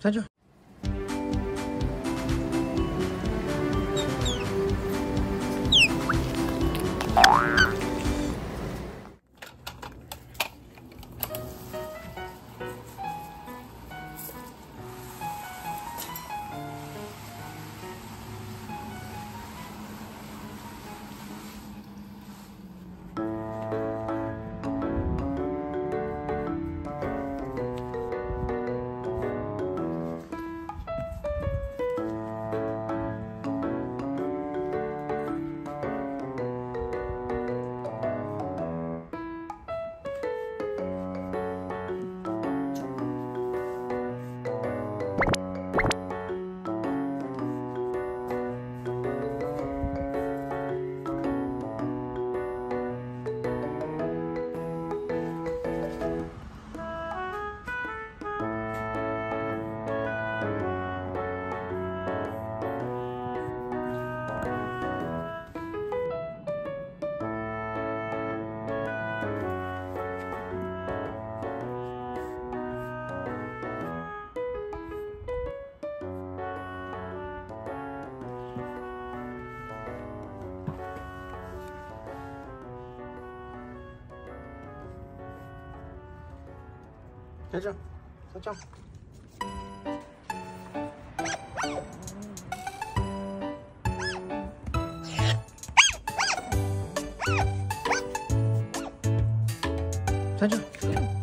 站住！在这在这在这